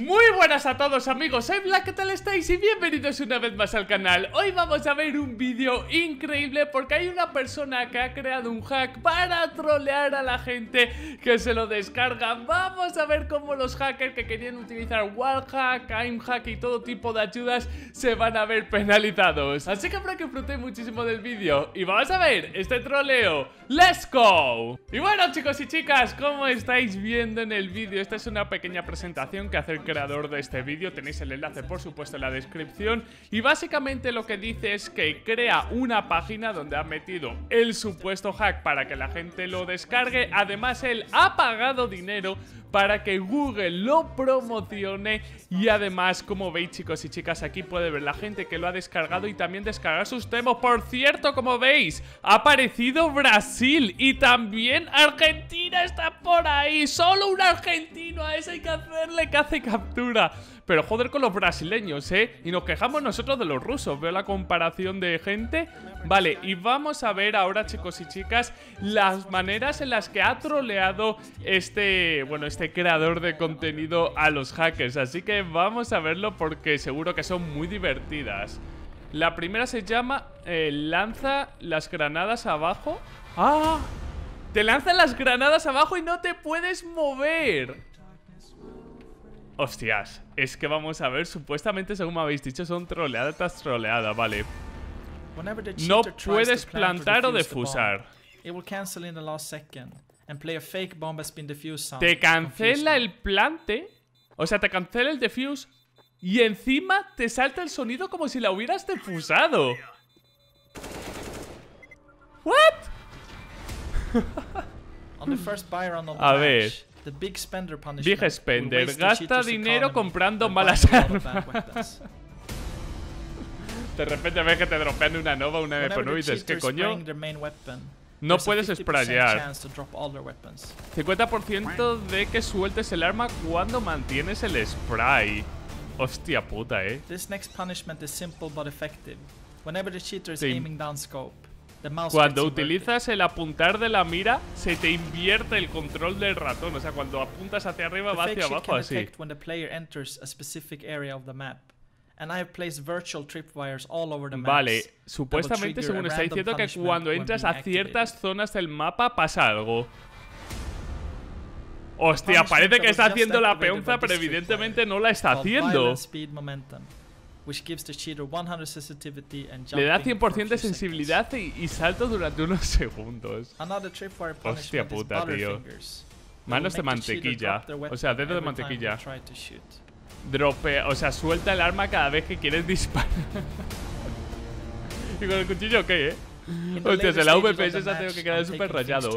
Muy buenas a todos amigos, soy Black, ¿qué tal estáis? Y bienvenidos una vez más al canal. Hoy vamos a ver un vídeo increíble porque hay una persona que ha creado un hack para trolear a la gente que se lo descarga. Vamos a ver cómo los hackers que querían utilizar Wallhack, Aimhack y todo tipo de ayudas se van a ver penalizados. Así que espero que disfrutéis muchísimo del vídeo. Y vamos a ver este troleo. ¡Let's go! Y bueno chicos y chicas, como estáis viendo en el vídeo, esta es una pequeña presentación que creador de este vídeo, tenéis el enlace por supuesto en la descripción. Y básicamente lo que dice es que crea una página donde ha metido el supuesto hack para que la gente lo descargue, además él ha pagado dinero para que Google lo promocione y además como veis chicos y chicas aquí puede ver la gente que lo ha descargado y también descargar sus demos por cierto como veis ha aparecido Brasil y también Argentina está por ahí solo un argentino a ese hay que hacerle que hace captura pero joder con los brasileños, ¿eh? Y nos quejamos nosotros de los rusos. Veo la comparación de gente. Vale, y vamos a ver ahora, chicos y chicas, las maneras en las que ha troleado este, bueno, este creador de contenido a los hackers. Así que vamos a verlo porque seguro que son muy divertidas. La primera se llama eh, Lanza las granadas abajo. ¡Ah! Te lanzan las granadas abajo y no te puedes mover. Hostias, es que vamos a ver, supuestamente según me habéis dicho son troleadas tras troleada, vale. No puedes plantar o defusar. Te cancela el plante, o sea, te cancela el defuse y encima te salta el sonido como si la hubieras defusado. ¿What? a ver. Big Spender, gasta dinero comprando malas armas. de repente ves que te dropean una nova, una MP9 y dices, ¿qué coño? No puedes sprayar. 50% de que sueltes el arma cuando mantienes el spray. Hostia puta, eh. This next punishment is simple but effective. Whenever the cheater is aiming down scope. Cuando utilizas el apuntar de la mira, se te invierte el control del ratón. O sea, cuando apuntas hacia arriba, va hacia abajo, así. Vale, supuestamente según está diciendo que cuando entras a ciertas zonas del mapa pasa algo. Hostia, parece que está haciendo la peonza, pero evidentemente no la está haciendo. Le da 100% de sensibilidad y, salto durante unos segundos. Hostia puta, tío. Manos de mantequilla. O sea, dedo de mantequilla. Dropea, o sea, suelta el arma cada vez que quieres disparar. y con el cuchillo, ok, eh. Hostia, la VPS esa tengo que quedar súper rayado.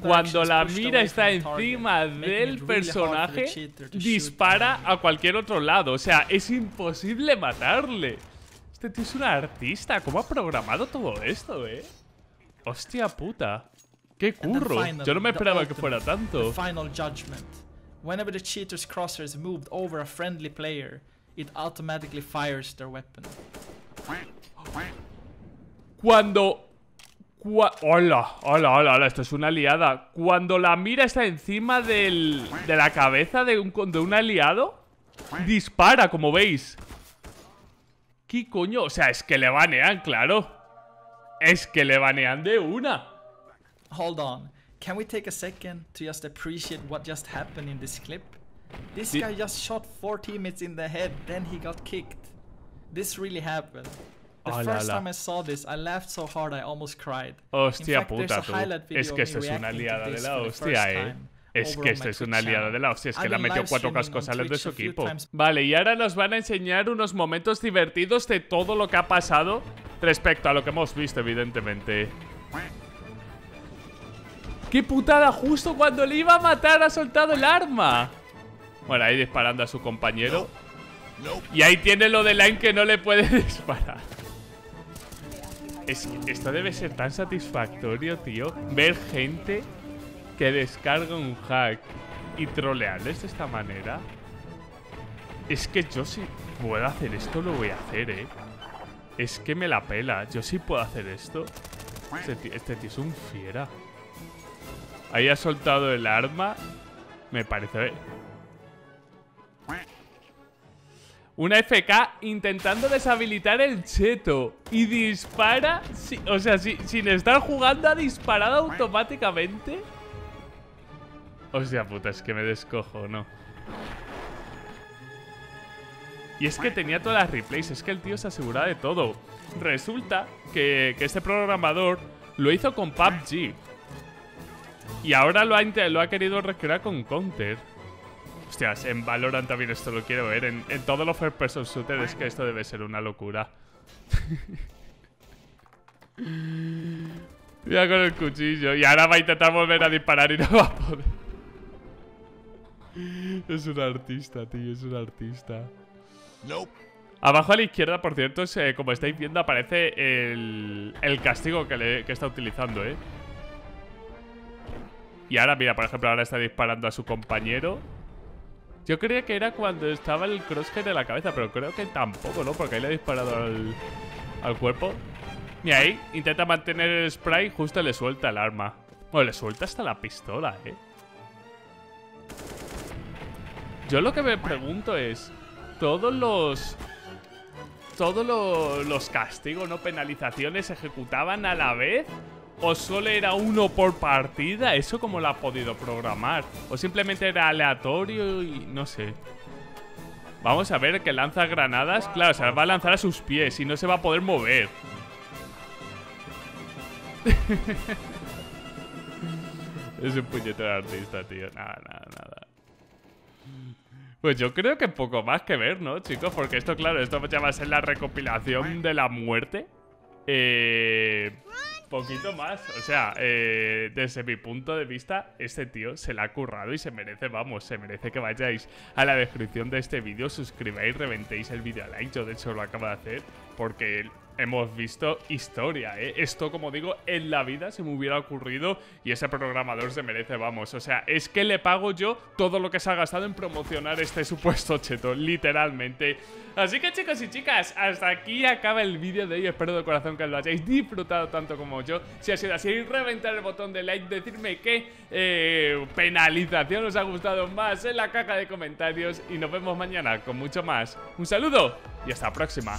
Cuando la mira está encima del personaje, dispara a cualquier otro lado. O sea, es imposible matarle. Este tío es un artista. ¿Cómo ha programado todo esto, eh? Hostia puta. ¡Qué curro! Yo no me esperaba que fuera tanto. Whenever the cheater's crosshair is moved over a friendly player, it automatically fires their weapon. Cuando Hola, hola, hola, hola, esto es una aliada. Cuando la mira está encima del, de la cabeza de un, de un aliado, dispara, como veis. ¿Qué coño? O sea, es que le banean, claro. Es que le banean de una. Hold on. Can we take a second to just appreciate what just happened in this clip? This guy just shot four teammates in the head, then he got kicked. This really happened. Hostia puta, tú. Es que esto es una aliada de la hostia, eh. Es que esto es una aliada de la hostia, es que le ha metido cuatro cascos a los de su equipo. Vale, y ahora nos van a enseñar unos momentos divertidos de todo lo que ha pasado respecto a lo que hemos visto, evidentemente. ¡Qué putada! Justo cuando le iba a matar ha soltado el arma. Bueno, ahí disparando a su compañero. Y ahí tiene lo de Line que no le puede disparar. Esto debe ser tan satisfactorio, tío. Ver gente que descarga un hack y trolearles de esta manera. Es que yo si puedo hacer esto, lo voy a hacer, ¿eh? Es que me la pela. Yo sí puedo hacer esto. Este este tío es un fiera. Ahí ha soltado el arma. Me parece... Una FK intentando deshabilitar el cheto. Y dispara... o sea, sin estar jugando ha disparado automáticamente. Hostia puta, es que me descojo, ¿no? Y es que tenía todas las replays, es que el tío se aseguraba de todo. Resulta que, que este programador lo hizo con PUBG. Y ahora lo ha, lo ha querido recrear con Counter. Hostias, en Valorant también esto lo quiero ver. En, todos los first person shooters es que esto debe ser una locura. Mira con el cuchillo. Y ahora va a intentar volver a disparar y no va a poder. Es un artista, tío, es un artista. Abajo a la izquierda, por cierto, eh, como estáis viendo, aparece el, castigo que, que está utilizando, ¿eh? Y ahora, mira, por ejemplo, ahora está disparando a su compañero. Yo creía que era cuando estaba el crosshair en la cabeza, pero creo que tampoco, ¿no? Porque ahí le ha disparado al, al cuerpo. Y ahí intenta mantener el spray, justo le suelta el arma. Bueno, le suelta hasta la pistola, ¿eh? Yo lo que me pregunto es, ¿todos los... ¿Todos los, los castigos, no penalizaciones se ejecutaban a la vez? ¿O solo era uno por partida? ¿Eso cómo lo ha podido programar? ¿O simplemente era aleatorio y no sé? Vamos a ver que lanza granadas Claro, se las va a lanzar a sus pies Y no se va a poder mover Es un puñetero artista, tío Nada, nada, nada pues yo creo que poco más que ver, ¿no, chicos? Porque esto, claro, esto ya va a ser la recopilación de la muerte. Eh, poquito más. O sea, eh, desde mi punto de vista, este tío se la ha currado y se merece, vamos, se merece que vayáis a la descripción de este vídeo, suscribáis, reventéis el vídeo a like. Yo, de hecho, lo acabo de hacer porque hemos visto historia, ¿eh? Esto, como digo, en la vida se me hubiera ocurrido y ese programador se merece, vamos. O sea, es que le pago yo todo lo que se ha gastado en promocionar este supuesto cheto, literalmente. Así que chicos y chicas, hasta aquí acaba el vídeo de hoy. Espero de corazón que lo hayáis disfrutado tanto como yo. Si ha sido así, reventar el botón de like, decirme qué eh, penalización os ha gustado más en la caja de comentarios. Y nos vemos mañana con mucho más. Un saludo y hasta la próxima.